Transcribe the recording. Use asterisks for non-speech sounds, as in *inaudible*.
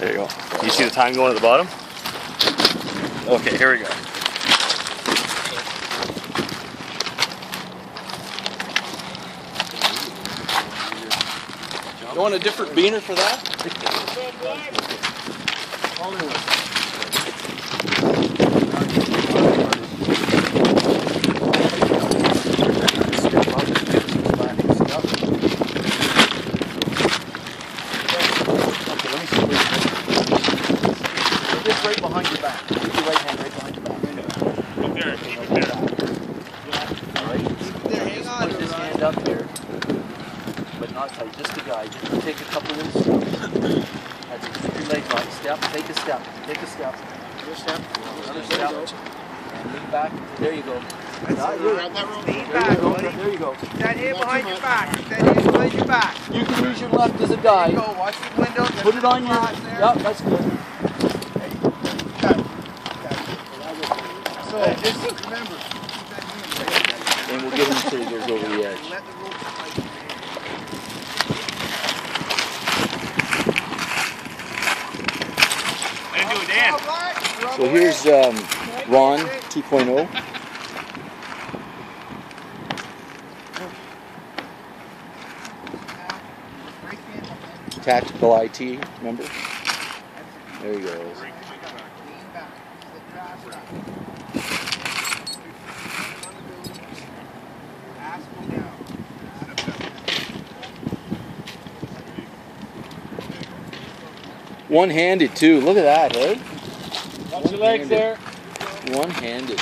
There you go. You see the time going at the bottom? Okay, here we go. You want a different biner for that? *laughs* Okay, let me see where you Put this right behind your back. Put your right hand right behind your back. Up there, keep it there. Alright? Just put this hand up here. But not tight, just the guide. Just take a couple of steps. That's it. Keep your legs on. Step, take a step. Take a step. Another step. Another step. And lean back. There you go. Not you. Grab that rope. Lean back, buddy. There you go. Keep that hand behind your back. Keep that hand behind your back. You can use your left as a guide. Go, watch the window. Put it on your. Yep, that's good. So just remember, And we'll give him until he goes over the edge. So here's um, Ron oh. 2.0. Break the hand, okay? Tactical IT, remember? There he goes. Lean back. Sit your ass back. Ass go down. One handed too. Look at that, hey? Watch your legs there. One handed.